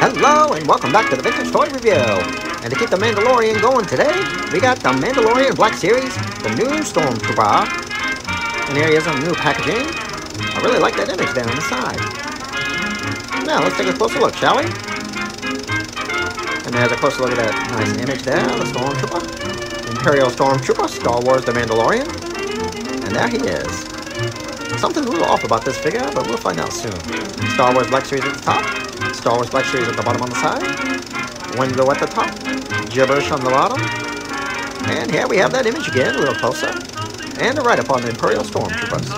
Hello and welcome back to the Vintage Toy Review. And to keep the Mandalorian going today, we got the Mandalorian Black Series, the new Stormtrooper. And here he is on new packaging. I really like that image there on the side. Now let's take a closer look, shall we? And there's a closer look at that nice image there, the Stormtrooper. Imperial Stormtrooper, Star Wars The Mandalorian. And there he is. Something's a little off about this figure, but we'll find out soon. Star Wars Black Series at the top, Star Wars Black Series at the bottom on the side, window at the top, gibberish on the bottom, and here we have that image again, a little closer, and a write-up on the Imperial Stormtroopers.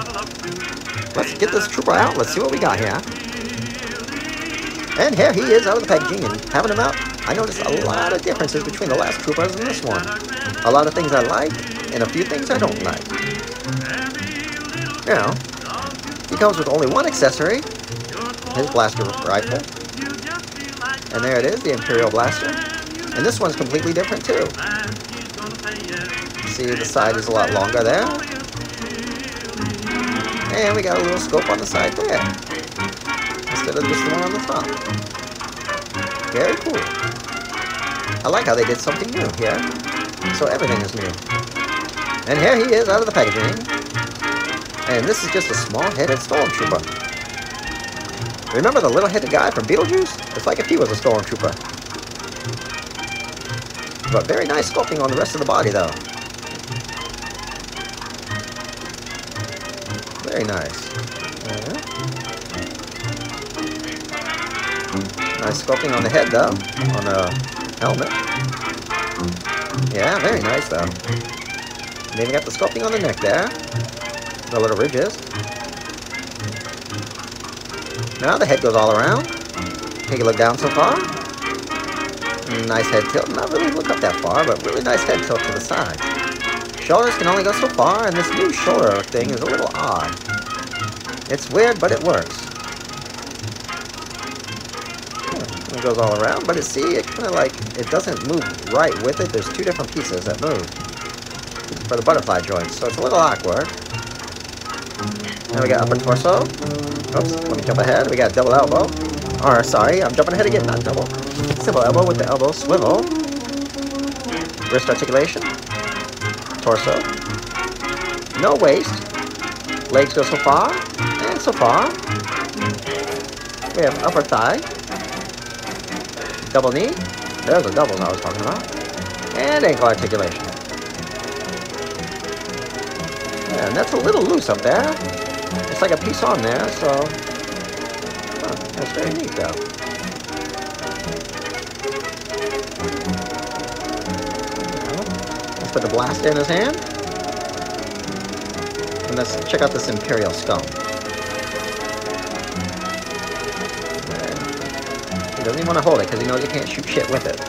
Let's get this trooper out, let's see what we got here. And here he is out of the packaging, and having him out, I noticed a lot of differences between the last troopers and this one. A lot of things I like, and a few things I don't like. Now, he comes with only one accessory, his blaster rifle. And there it is, the Imperial Blaster. And this one's completely different too. See, the side is a lot longer there. And we got a little scope on the side there. Instead of just the one on the top. Very cool. I like how they did something new here. So everything is new. And here he is out of the packaging. And this is just a small-headed stormtrooper. Remember the little-headed guy from Beetlejuice? It's like if he was a stormtrooper. But very nice sculpting on the rest of the body, though. Very nice. Yeah. Nice sculpting on the head, though. On the helmet. Yeah, very nice, though. And then you got the sculpting on the neck there. The little ridges. Now the head goes all around. Take a look down so far. Nice head tilt. Not really look up that far, but really nice head tilt to the side. Shoulders can only go so far, and this new shoulder thing is a little odd. It's weird, but it works. It goes all around, but it see, it kind of like, it doesn't move right with it. There's two different pieces that move for the butterfly joints, so it's a little awkward. Now we got upper torso. Oops, let me jump ahead. We got double elbow. Or, sorry, I'm jumping ahead again, not double. Simple elbow with the elbow swivel. Wrist articulation. Torso. No waist. Legs go so far, and so far. We have upper thigh. Double knee. There's the doubles I was talking about. And ankle articulation. And that's a little loose up there. It's like a piece on there, so... Huh, that's very neat, though. Let's put the blaster in his hand. And let's check out this Imperial Skull. He doesn't even want to hold it because he knows he can't shoot shit with it.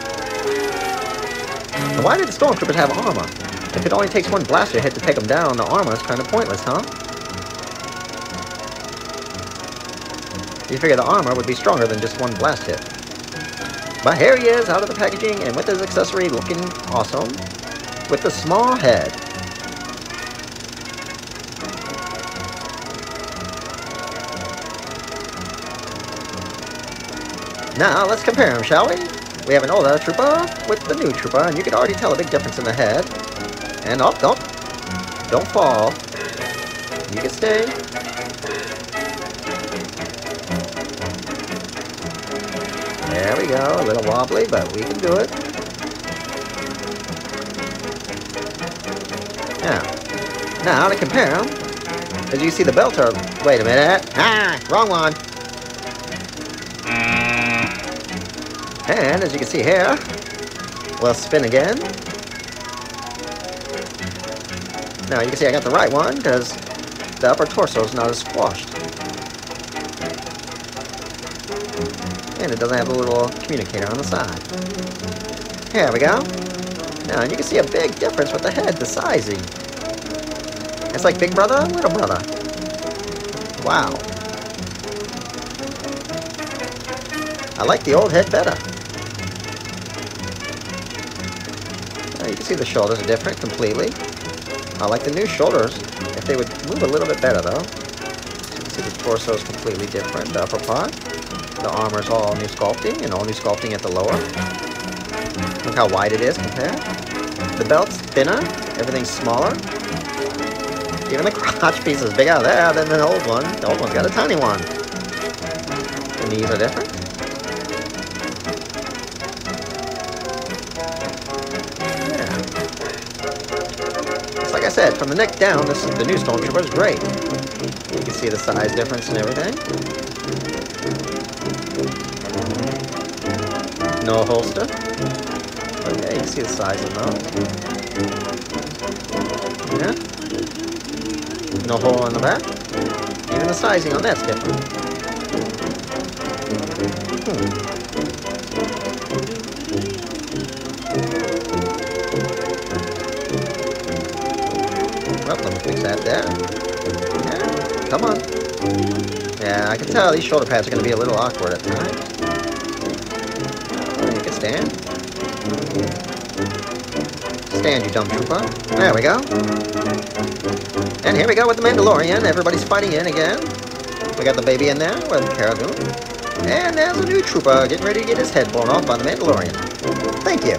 Why did the Stormtroopers have armor? If it only takes one blaster hit to take them down, the armor is kind of pointless, huh? You figure the armor would be stronger than just one blast hit. But here he is, out of the packaging, and with his accessory looking awesome, with the small head. Now, let's compare them, shall we? We have an older trooper with the new trooper, and you can already tell a big difference in the head. And up, oh, don't, don't fall. You can stay. There we go, a little wobbly, but we can do it. Now, now to compare them, as you see the belt are, wait a minute, ah, wrong one. And as you can see here, we'll spin again. Now you can see I got the right one because the upper torso is not as squashed. And it doesn't have a little communicator on the side. Here we go. Now, you can see a big difference with the head, the sizing. It's like Big Brother, Little Brother. Wow. I like the old head better. You can see the shoulders are different completely. I like the new shoulders. If they would move a little bit better though. So you can see the torso is completely different. The upper part. The armor is all new sculpting and all new sculpting at the lower. Look how wide it is compared. The belt's thinner. Everything's smaller. Even the crotch piece is bigger there than the old one. The old one's got a tiny one. The knees are different. Said, from the neck down, this the new Stormtrooper is great. You can see the size difference and everything. No holster. Yeah, you can see the size of those. Yeah. No hole in the back. Even the sizing on that's different. Hmm. There. Yeah, come on. Yeah, I can tell these shoulder pads are going to be a little awkward at times. You can stand. Stand, you dumb trooper. There we go. And here we go with the Mandalorian. Everybody's fighting in again. We got the baby in there with Cara Dune. And there's a new trooper getting ready to get his head blown off by the Mandalorian. Thank you.